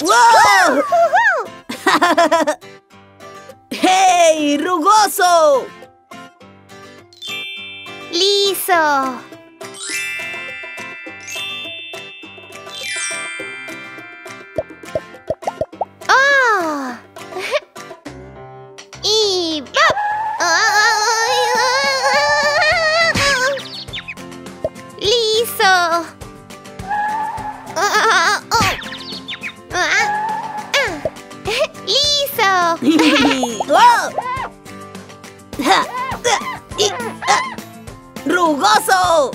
¡Wow! ¡Hey! ¡Rugoso! ¡Liso! Y- ah. ¡Rugoso!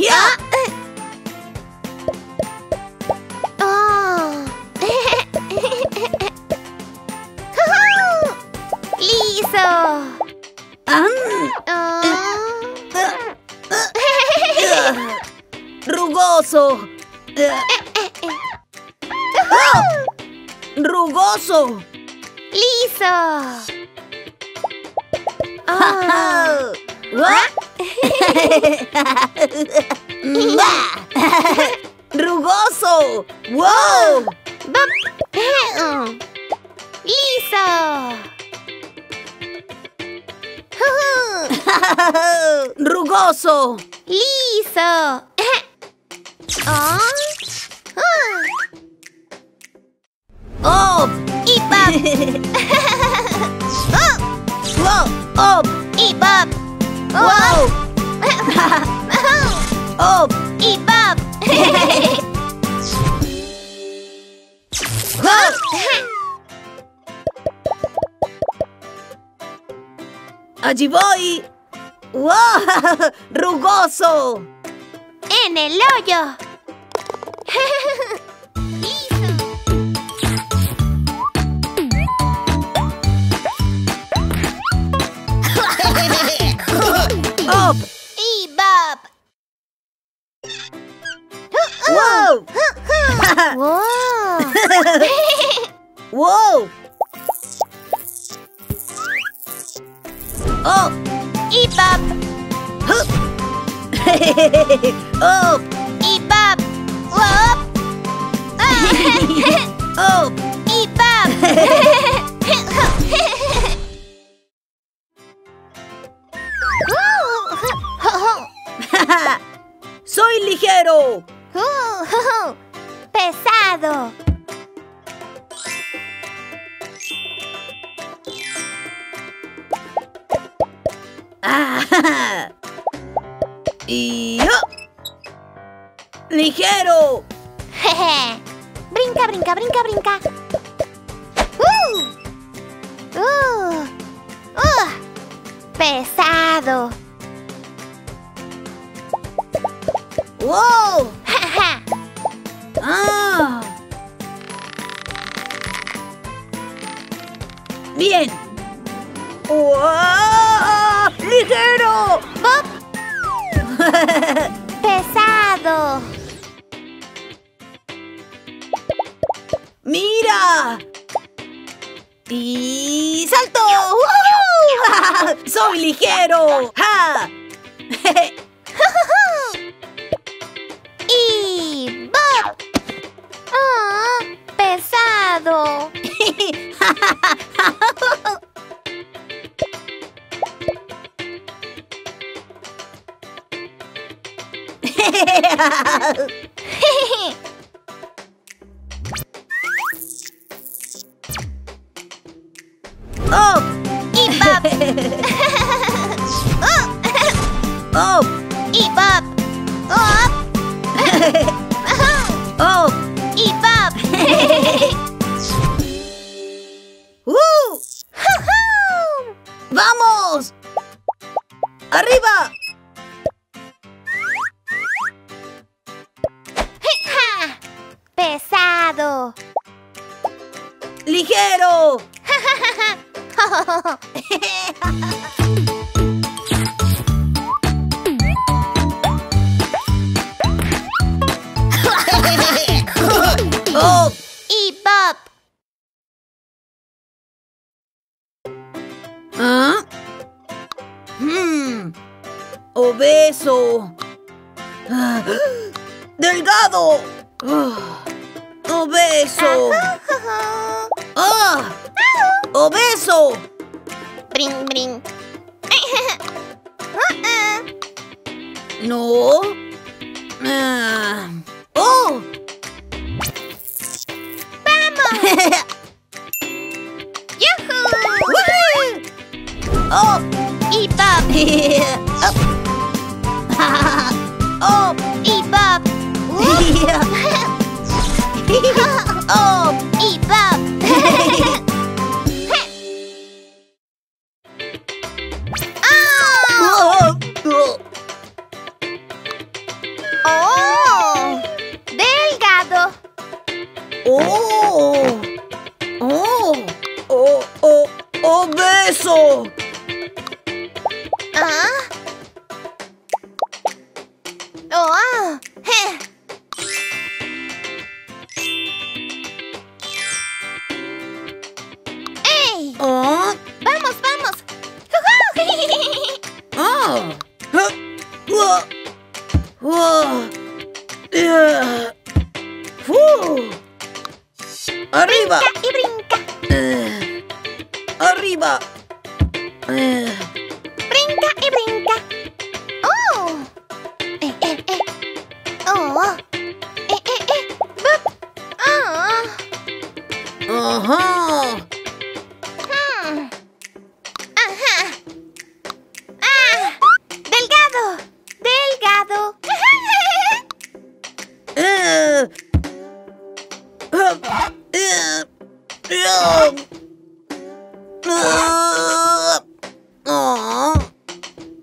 ¡Ya! Oh. ¡Liso! Oh. ¡Rugoso! ¡Rugoso! ¡Liso! Oh. ¡Rugoso! ¡Wow! ¡Liso! ¡Rugoso! ¡Liso! Oh. ¡Up! ¡Y pop! ¡Wow! ¡Up! ¡Y pop! ¡Wow! ¡Up! ¡Y! ¡Wow! ¡Allí voy! ¡Wow! ¡Rugoso! ¡En el hoyo! ¡Up! ¡Y pop! ¡Up! ¡Y pop! ¡Wop! ¡Up! ¡Y pop! ¡Soy ligero! ¡Pesado! ¡Ah! ¡Y yo! ¡Ligero! brinca, brinca, brinca, brinca. ¡Uh! ¡Uh! ¡Uh! Pesado. ¡Wow! ¡Ah! ¡Bien! Pesado. ¡Mira! ¡Y salto! ¡Soy ligero! ¡Ja! ¡Up! ¡Y Bob! ¡Up! ¡Up! ¡Y Bob! ¡Uh! ¡Vamos! ¡Arriba! ¡Oh! y Bob. ¿Ah? Hmm. Obeso. Ah, Delgado. Ah, Obeso. Ah, obeso. Bring, bring. No. Ah. Oh. ¡Yujú! Oh. Y Bob. oh. Oh. Oh. Oh. Oh. Obeso. ¿Ah?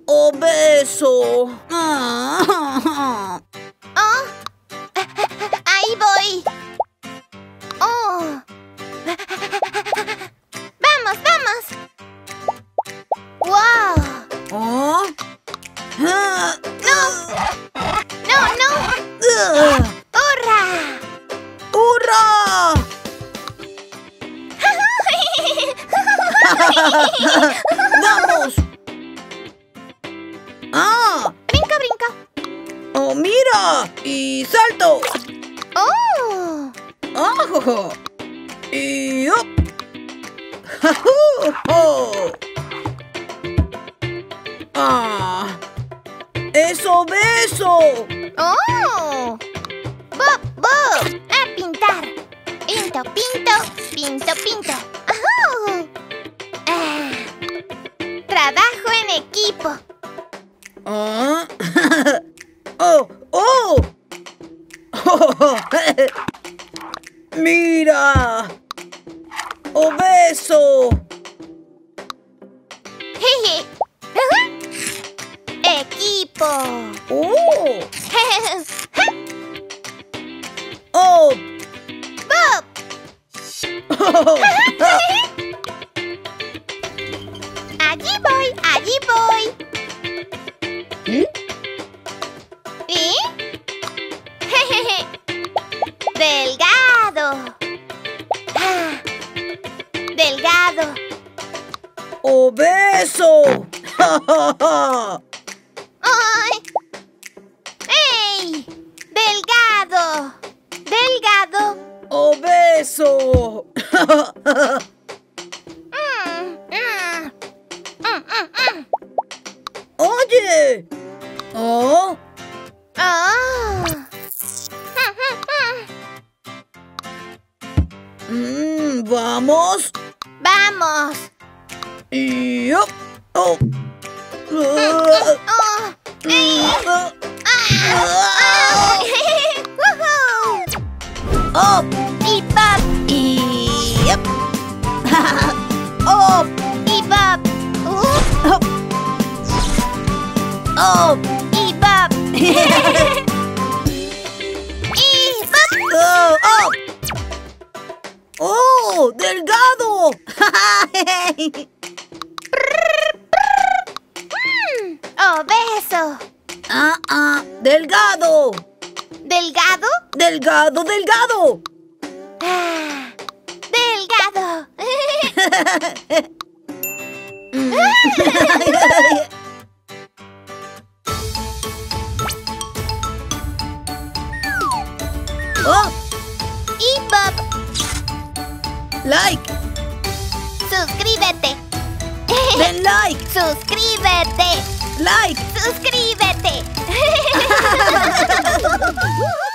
Obeso. ¡Oh! ¡Ah! ¡Y up! ¡Oh! ¡Ah! ¡Es obeso! ¡Oh! ¡Bob, Bob! ¡A pintar! Pinto, pinto, pinto, pinto. ¡Ajú! ¡Oh! ¡Oh! Bob. ¡Oh! Allí voy, allí voy. ¿Y? Jejeje. Delgado. Ah. Delgado. ¡Obeso! ¡Delgado! ¡Delgado! ¡Obeso! Mm, mm. Mm, mm. ¡Oye! ¿Oh? Mm, ¿Vamos? ¡Vamos! ¡Oh! ¡Oh! ¡Y Bob! ¡Oh! ¡Up! ¡Oh! ¡Delgado! Obeso. ah, ah, delgado. Delgado. Delgado, delgado. Ah, delgado. Suscríbete. Like. Suscríbete.